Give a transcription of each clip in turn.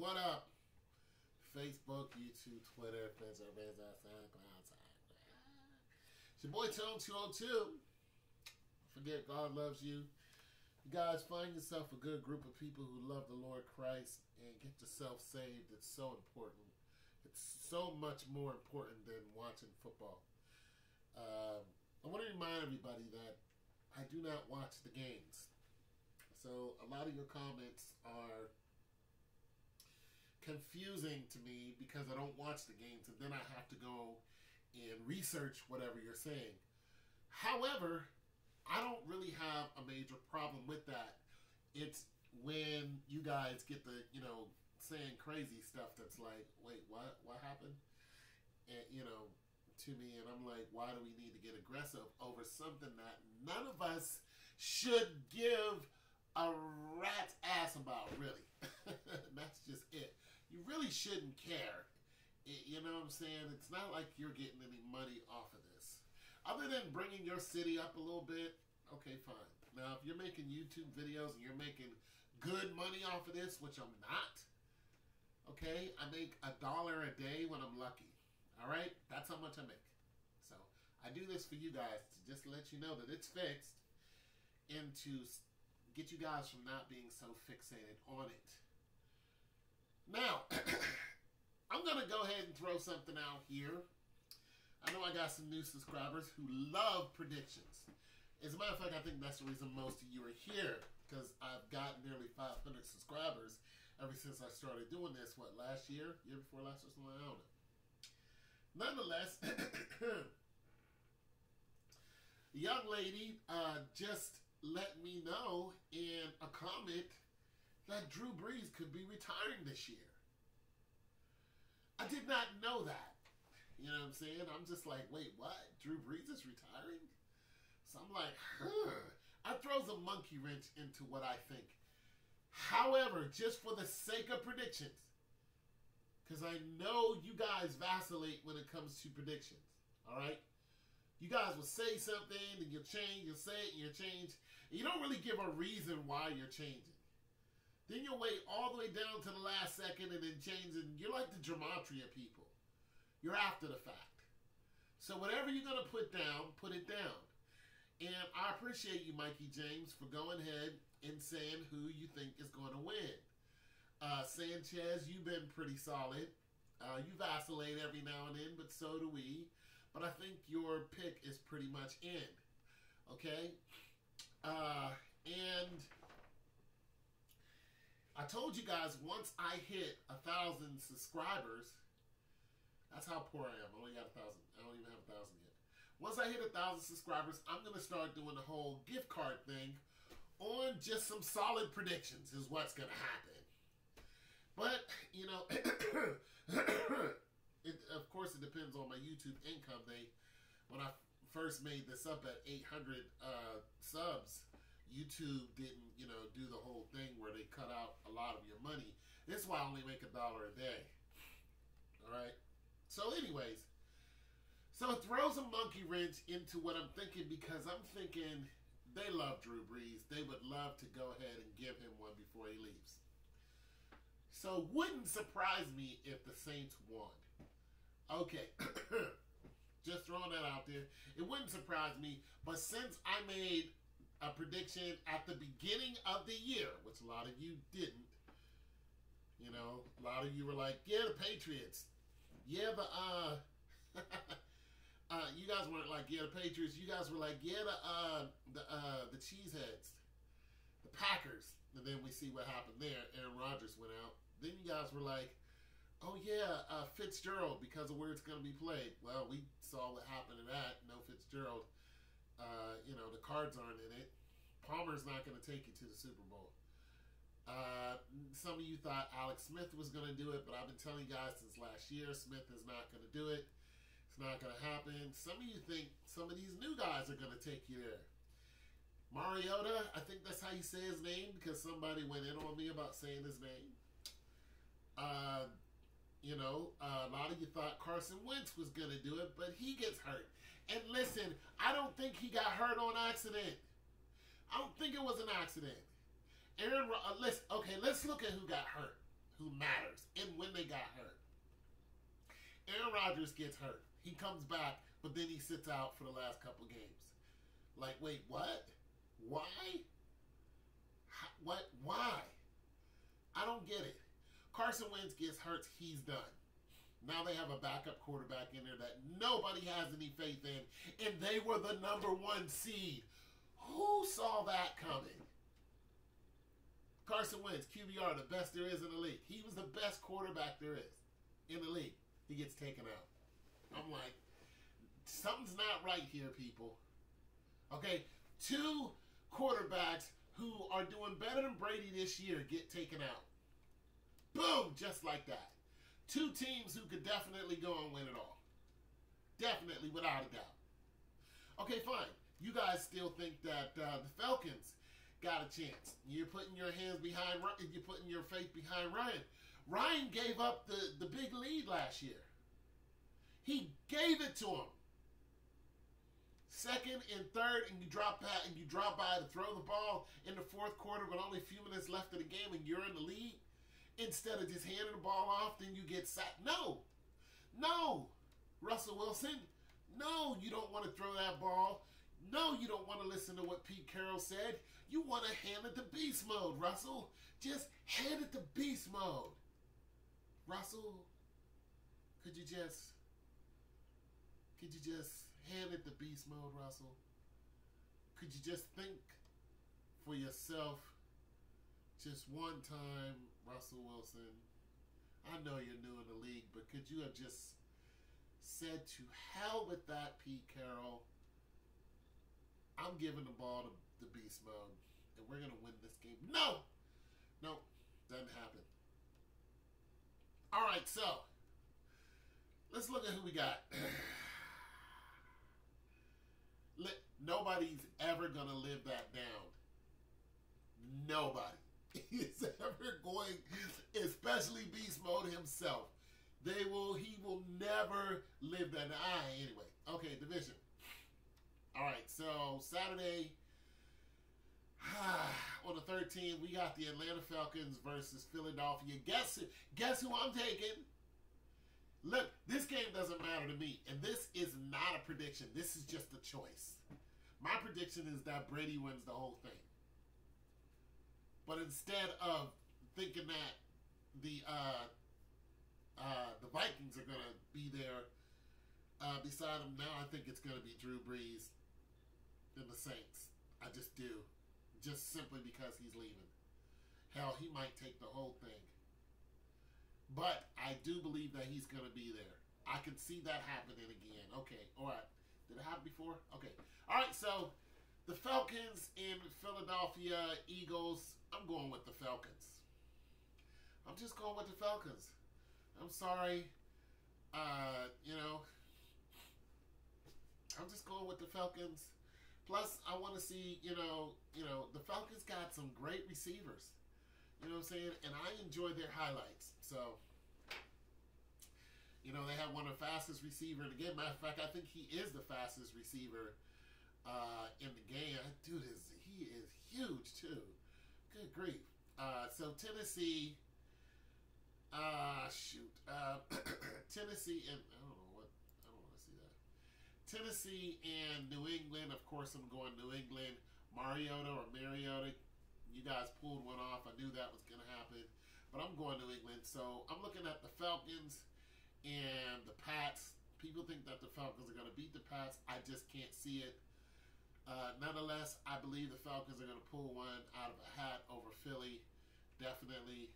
What up? Facebook, YouTube, Twitter, Facebook, SoundCloud, It's your boy Tone 202. Forget God loves you. You guys find yourself a good group of people who love the Lord Christ and get yourself saved. It's so important. It's so much more important than watching football. Um, I want to remind everybody that I do not watch the games. So a lot of your comments confusing to me because I don't watch the games and then I have to go and research whatever you're saying. However, I don't really have a major problem with that. It's when you guys get the, you know, saying crazy stuff that's like, wait, what? What happened? And, you know, to me, and I'm like, why do we need to get aggressive over something that none of us should give a rat's ass about, really? that's just it. You shouldn't care. It, you know what I'm saying? It's not like you're getting any money off of this. Other than bringing your city up a little bit, okay, fine. Now, if you're making YouTube videos and you're making good money off of this, which I'm not, okay, I make a dollar a day when I'm lucky. All right? That's how much I make. So I do this for you guys to just let you know that it's fixed and to get you guys from not being so fixated on it. Now, I'm going to go ahead and throw something out here. I know I got some new subscribers who love predictions. As a matter of fact, I think that's the reason most of you are here because I've got nearly 500 subscribers ever since I started doing this. What, last year? Year before last or something? I don't know. Nonetheless, young lady uh, just let me know in a comment that Drew Brees could be retiring this year. I did not know that. You know what I'm saying? I'm just like, wait, what? Drew Brees is retiring? So I'm like, huh. I throws a monkey wrench into what I think. However, just for the sake of predictions, because I know you guys vacillate when it comes to predictions. All right? You guys will say something and you'll change, you'll say it and you'll change. And you don't really give a reason why you're changing. Then you'll wait all the way down to the last second and then change. And you're like the gematria people. You're after the fact. So whatever you're going to put down, put it down. And I appreciate you, Mikey James, for going ahead and saying who you think is going to win. Uh, Sanchez, you've been pretty solid. Uh, you vacillate every now and then, but so do we. But I think your pick is pretty much in. Okay? Uh, and I told you guys once I hit a thousand subscribers, that's how poor I am. I only got a thousand. I don't even have a thousand yet. Once I hit a thousand subscribers, I'm gonna start doing the whole gift card thing on just some solid predictions. Is what's gonna happen. But you know, it, of course, it depends on my YouTube income. They, when I first made this up at 800 uh, subs, YouTube didn't, you know, do the whole thing where they cut out a lot of your money. This is why I only make a dollar a day. All right. So, anyways, so it throws a monkey wrench into what I'm thinking because I'm thinking they love Drew Brees. They would love to go ahead and give him one before he leaves. So, wouldn't surprise me if the Saints won. Okay. Just throwing that out there. It wouldn't surprise me. But since I made a prediction at the beginning of the year, which a lot of you didn't, you know, a lot of you were like, yeah, the Patriots. Yeah, the, uh, uh, you guys weren't like, yeah, the Patriots. You guys were like, yeah, the, uh, the, uh, the Cheeseheads. The Packers. And then we see what happened there. Aaron Rodgers went out. Then you guys were like, oh yeah, uh, Fitzgerald because of where it's going to be played. Well, we saw what happened to that. No Fitzgerald. Uh, you know, the cards aren't in it. Palmer's not going to take you to the Super Bowl. Uh, some of you thought Alex Smith was going to do it, but I've been telling you guys since last year Smith is not going to do it. It's not going to happen. Some of you think some of these new guys are going to take you there. Mariota, I think that's how you say his name because somebody went in on me about saying his name. Uh, you know, uh, a lot of you thought Carson Wentz was going to do it, but he gets hurt. And listen, I don't think he got hurt on accident. I don't think it was an accident. Aaron, uh, let's okay, let's look at who got hurt. who matters and when they got hurt. Aaron Rodgers gets hurt. He comes back, but then he sits out for the last couple games. Like, wait, what? Why? What? Why? I don't get it. Carson Wentz gets hurt, he's done. Now they have a backup quarterback in there that nobody has any faith in, and they were the number one seed. Who saw that coming? Carson Wentz, QBR, the best there is in the league. He was the best quarterback there is in the league. He gets taken out. I'm like, something's not right here, people. Okay, two quarterbacks who are doing better than Brady this year get taken out. Boom, just like that. Two teams who could definitely go and win it all. Definitely, without a doubt. Okay, fine. You guys still think that uh, the Falcons got a chance. You're putting your hands behind, you're putting your faith behind Ryan. Ryan gave up the, the big lead last year. He gave it to him. Second and third, and you drop back and you drop by to throw the ball in the fourth quarter with only a few minutes left of the game, and you're in the lead instead of just handing the ball off, then you get sacked. No, no, Russell Wilson. No, you don't want to throw that ball. No, you don't want to listen to what Pete Carroll said. You want to hand it to beast mode, Russell. Just hand it to beast mode. Russell, could you just could you just hand it to beast mode, Russell? Could you just think for yourself just one time, Russell Wilson? I know you're new in the league, but could you have just said to hell with that, Pete Carroll? I'm giving the ball to the beast mode, and we're gonna win this game. No, no, doesn't happen. All right, so let's look at who we got. Nobody's ever gonna live that down. Nobody is ever going, especially Beast Mode himself. They will. He will never live that. Ah, anyway. Okay, division. So Saturday on the 13th, we got the Atlanta Falcons versus Philadelphia. Guess guess who I'm taking? Look, this game doesn't matter to me, and this is not a prediction. This is just a choice. My prediction is that Brady wins the whole thing. But instead of thinking that the uh, uh, the Vikings are going to be there uh, beside him, now I think it's going to be Drew Brees and the Saints. I just do. Just simply because he's leaving. Hell, he might take the whole thing. But I do believe that he's going to be there. I can see that happening again. Okay, all right. Did it happen before? Okay. All right, so the Falcons in Philadelphia Eagles. I'm going with the Falcons. I'm just going with the Falcons. I'm sorry. Uh, you know, I'm just going with the Falcons. Plus, I want to see, you know, you know, the Falcons got some great receivers. You know what I'm saying? And I enjoy their highlights. So, you know, they have one of the fastest receiver in the game. Matter of fact, I think he is the fastest receiver uh, in the game. Dude is he is huge too. Good grief. Uh, so Tennessee, uh, shoot, uh, Tennessee and I don't know what I don't want to see that. Tennessee and New England. Of course, I'm going New England. Mariota or Mariota. You guys pulled one off. I knew that was going to happen, but I'm going New England. So I'm looking at the Falcons and the Pats. People think that the Falcons are going to beat the Pats. I just can't see it. Uh, nonetheless, I believe the Falcons are going to pull one out of a hat over Philly. Definitely,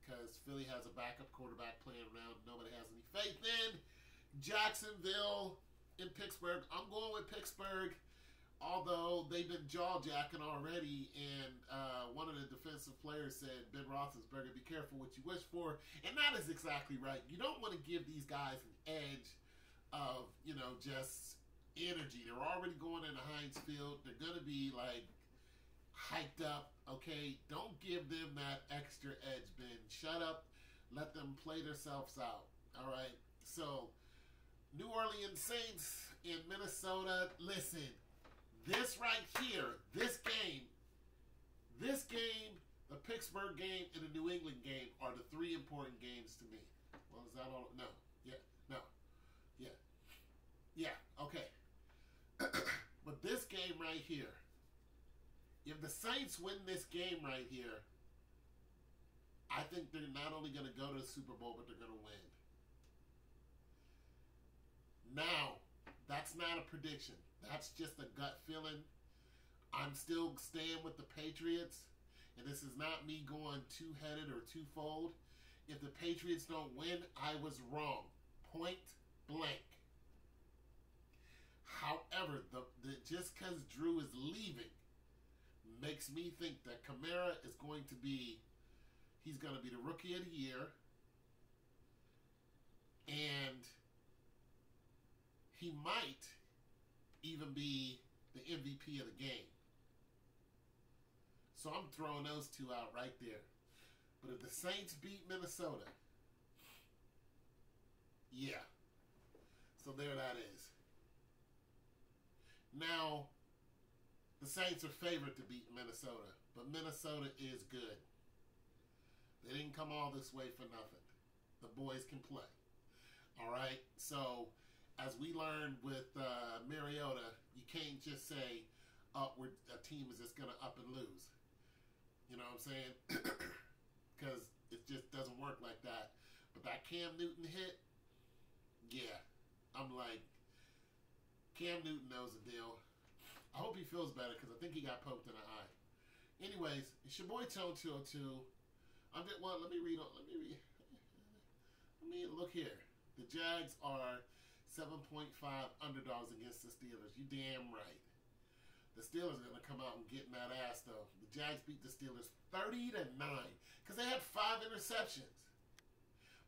because Philly has a backup quarterback playing around. Nobody has any faith in. Jacksonville in Pittsburgh. I'm going with Pittsburgh although they've been jaw jacking already, and uh, one of the defensive players said, Ben Roethlisberger, be careful what you wish for. And that is exactly right. You don't want to give these guys an edge of, you know, just energy. They're already going into Heinz Field. They're going to be like hyped up, okay? Don't give them that extra edge, Ben. Shut up. Let them play themselves out, all right? So, New Orleans Saints in Minnesota, listen this right here, this game, this game, the Pittsburgh game, and the New England game are the three important games to me. Well, is that all? No. Yeah. No. Yeah. Yeah. Okay. but this game right here, if the Saints win this game right here, I think they're not only going to go to the Super Bowl, but they're going to win. Now, that's not a prediction. That's just a gut feeling. I'm still staying with the Patriots, and this is not me going two headed or twofold. If the Patriots don't win, I was wrong. Point blank. However, the, the just because Drew is leaving makes me think that Kamara is going to be he's going to be the rookie of the year, and he might even be the MVP of the game. So I'm throwing those two out right there. But if the Saints beat Minnesota, yeah. So there that is. Now, the Saints are favored to beat Minnesota, but Minnesota is good. They didn't come all this way for nothing. The boys can play. All right. So, as we learned with uh, Mariota, you can't just say, "Oh, we're, a team is just going to up and lose." You know what I'm saying? Because it just doesn't work like that. But that Cam Newton hit, yeah, I'm like, Cam Newton knows the deal. I hope he feels better because I think he got poked in the eye. Anyways, it's your boy Tone 202. I'm just, well, let me read. Let me read. Let me look here. The Jags are 7.5 underdogs against the Steelers. You damn right. The Steelers are going to come out and get that ass, though. The Jags beat the Steelers 30 to 9 because they had five interceptions.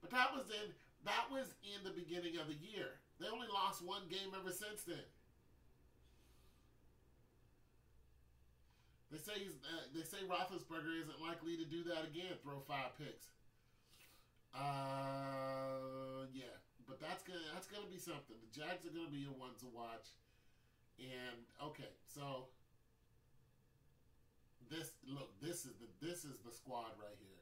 But that was in that was in the beginning of the year. They only lost one game ever since then. They say he's, uh, they say Roethlisberger isn't likely to do that again. Throw five picks. Uh, yeah, but that's gonna that's gonna be something. The Jags are gonna be the ones to watch. And okay, so this look, this is the this is the squad right here.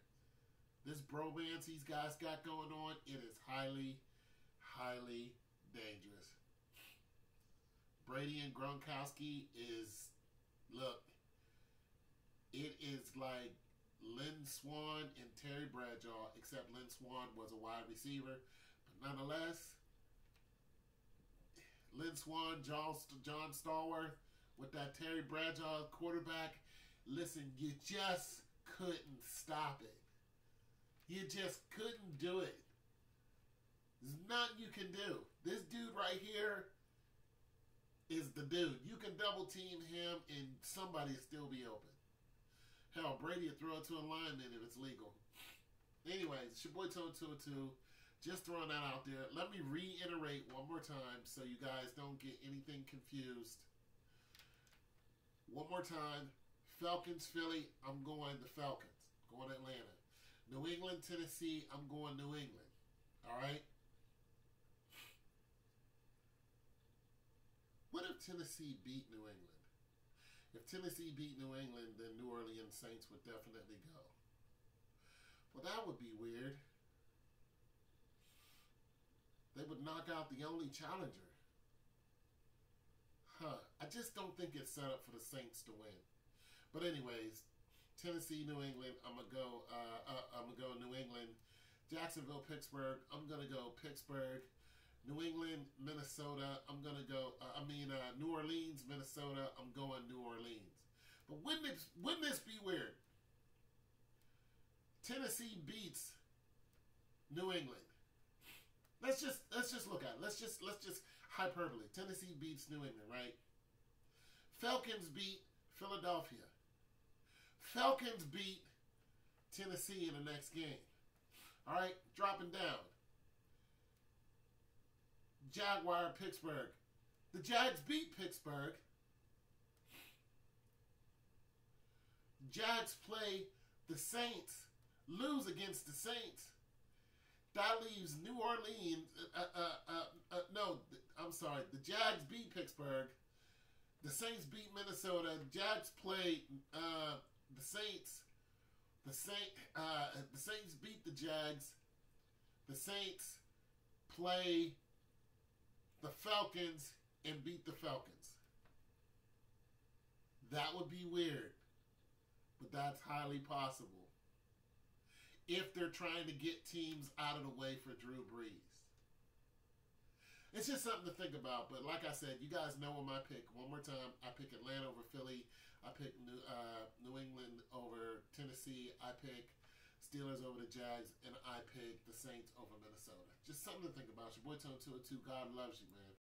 This bromance these guys got going on, it is highly, highly dangerous. Brady and Gronkowski is look, it is like Lynn Swann and Terry Bradshaw, except Lynn Swann was a wide receiver, nonetheless, Lynn Swann, John, John Stallworth with that Terry Bradshaw quarterback. Listen, you just couldn't stop it. You just couldn't do it. There's nothing you can do. This dude right here is the dude. You can double team him and somebody still be open. Hell, Brady would throw it to a lineman if it's legal. Anyways, it's your boy Tone 202. Just throwing that out there. Let me reiterate one more time so you guys don't get anything confused. One more time. Falcons, Philly, I'm going the Falcons. Going Atlanta. New England, Tennessee, I'm going New England. All right? What if Tennessee beat New England? If Tennessee beat New England, then New Orleans Saints would definitely go. Well, that would be weird they would knock out the only challenger. Huh. I just don't think it's set up for the Saints to win. But anyways, Tennessee, New England. I'm gonna go. Uh, uh, I'm gonna go New England. Jacksonville, Pittsburgh. I'm gonna go Pittsburgh. New England, Minnesota. I'm gonna go. Uh, I mean, uh, New Orleans, Minnesota. I'm going New Orleans. But wouldn't it? Wouldn't this be weird? Tennessee beats New England. Let's just let's just look at it. Let's just let's just hyperbole. Tennessee beats New England, right? Falcons beat Philadelphia. Falcons beat Tennessee in the next game. All right, dropping down. Jaguar Pittsburgh. The Jags beat Pittsburgh. Jags play the Saints, lose against the Saints. That leaves New Orleans. Uh, uh, uh, uh, no, I'm sorry. The Jags beat Pittsburgh. The Saints beat Minnesota. Jags play uh, the Saints. The Saint, uh, the Saints beat the Jags. the Saints play the Falcons and beat the Falcons. That would be weird, but that's highly possible. If they're trying to get teams out of the way for Drew Brees. It's just something to think about. But like I said, you guys know what my pick. One more time, I pick Atlanta over Philly. I pick New, uh, New England over Tennessee. I pick Steelers over the Jags, and I pick the Saints over Minnesota. Just something to think about. Your boy Tone 202. God loves you, man.